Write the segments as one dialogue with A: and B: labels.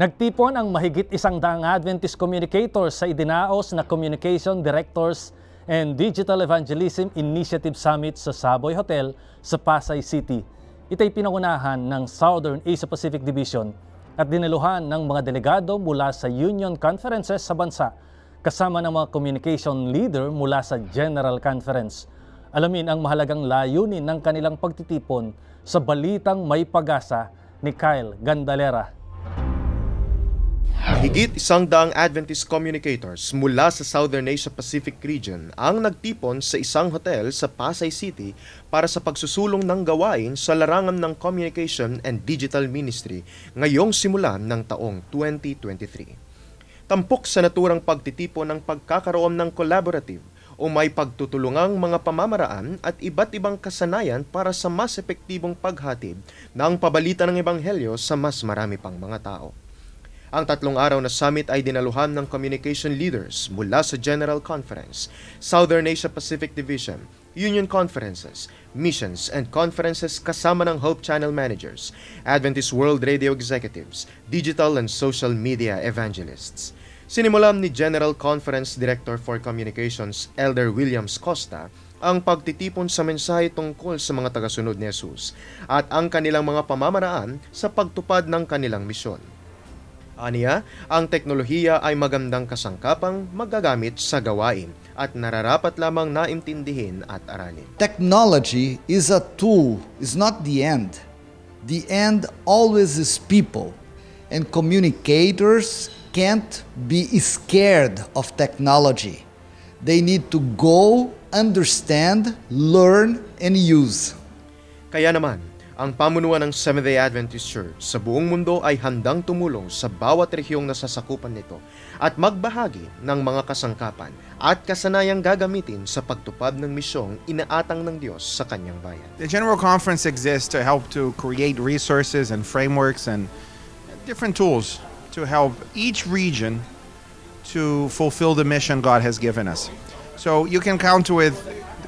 A: Nagtipon ang mahigit isang daang Adventist communicators sa idinaos na Communication Directors and Digital Evangelism Initiative Summit sa Saboy Hotel sa Pasay City. Ito'y pinangunahan ng Southern Asia Pacific Division at dinaluhan ng mga delegado mula sa Union Conferences sa bansa kasama ng mga communication leader mula sa General Conference. Alamin ang mahalagang layunin ng kanilang pagtitipon sa balitang may pag-asa ni Kyle Gandalera.
B: Higit isang daang Adventist communicators mula sa Southern Asia Pacific region ang nagtipon sa isang hotel sa Pasay City para sa pagsusulong ng gawain sa larangan ng Communication and Digital Ministry ngayong simulan ng taong 2023. Tampok sa naturang pagtitipon ng pagkakaroon ng collaborative o may pagtutulungang mga pamamaraan at iba't ibang kasanayan para sa mas epektibong paghatid ng pabalita ng Ebanghelyo sa mas marami pang mga tao. Ang tatlong araw na summit ay dinaluhan ng communication leaders mula sa General Conference, Southern Asia Pacific Division, Union Conferences, Missions and Conferences kasama ng Hope Channel Managers, Adventist World Radio Executives, Digital and Social Media Evangelists. Sinimulan ni General Conference Director for Communications, Elder Williams Costa, ang pagtitipon sa mensahe tungkol sa mga tagasunod ni Jesus at ang kanilang mga pamamaraan sa pagtupad ng kanilang misyon. Aniya, ang teknolohiya ay magandang kasangkapang magagamit sa gawain at nararapat lamang naintindihin at aralin.
C: Technology is a tool, is not the end. The end always is people. And communicators can't be scared of technology. They need to go, understand, learn, and use.
B: Kaya naman, ang pamunuan ng Seventh-day Adventist Church sa buong mundo ay handang tumulong sa bawat rehiyong nasasakupan nito at magbahagi ng mga kasangkapan at kasanayang gagamitin sa pagtupad ng misyong inaatang ng Diyos sa kanyang bayan.
D: The General Conference exists to help to create resources and frameworks and different tools to help each region to fulfill the mission God has given us. So you can count with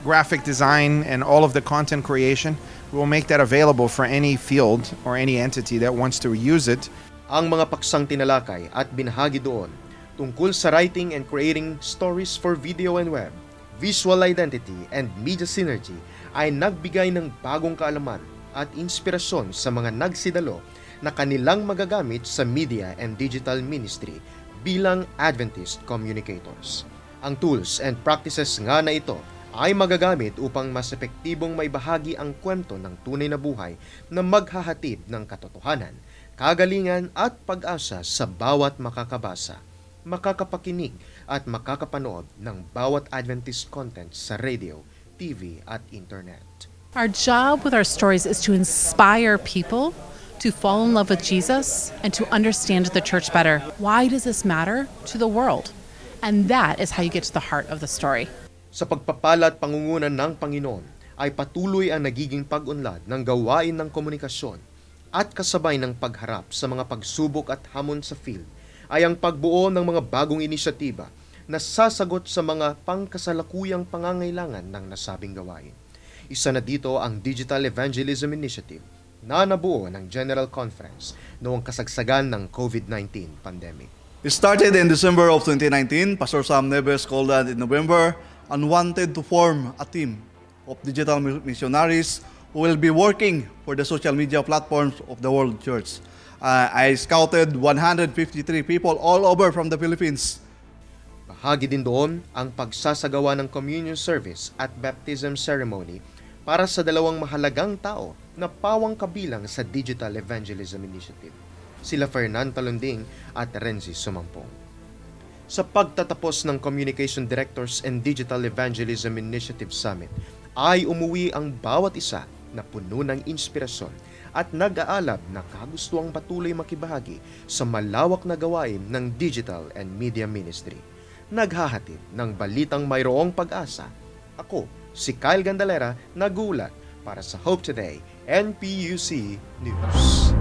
D: graphic design and all of the content creation. We will make that available for any field or any entity that wants to use it.
B: Ang mga paksang tinalakay at binahagi doon tungkol sa writing and creating stories for video and web, visual identity and media synergy ay nagbigay ng bagong kaalaman at inspirasyon sa mga nagsidalo na kanilang magagamit sa media and digital ministry bilang Adventist communicators. Ang tools and practices nga na ito ay magagamit upang mas epektibong may bahagi ang kwento ng tunay na buhay na maghahatid ng katotohanan, kagalingan at pag-asa sa bawat makakabasa, makakapakinig at makakapanood ng bawat Adventist content sa radio, TV at internet.
E: Our job with our stories is to inspire people to fall in love with Jesus and to understand the church better. Why does this matter to the world? And that is how you get to the heart of the story.
B: Sa pagpapala at pangungunan ng Panginoon ay patuloy ang nagiging pag-unlad ng gawain ng komunikasyon at kasabay ng pagharap sa mga pagsubok at hamon sa field ay ang pagbuo ng mga bagong inisyatiba na sasagot sa mga pangkasalukuyang pangangailangan ng nasabing gawain. Isa na dito ang Digital Evangelism Initiative na nabuo ng General Conference noong kasagsagan ng COVID-19 pandemic.
F: It started in December of 2019. Pastor Sam Neves called that in November and wanted to form a team of digital missionaries who will be working for the social media platforms of the World Church. Uh, I scouted 153 people all over from the Philippines.
B: Bahagi din doon ang pagsasagawa ng communion service at baptism ceremony para sa dalawang mahalagang tao na pawang kabilang sa Digital Evangelism Initiative, sila Fernan Talunding at Renzi Sumampong sa pagtatapos ng Communication Directors and Digital Evangelism Initiative Summit ay umuwi ang bawat isa na puno ng inspirasyon at nag-aalab na kagustuang patuloy makibahagi sa malawak na gawain ng digital and media ministry. Naghahatid ng balitang mayroong pag-asa. Ako, si Kyle Gandalera, nagulat para sa Hope Today, NPUC News.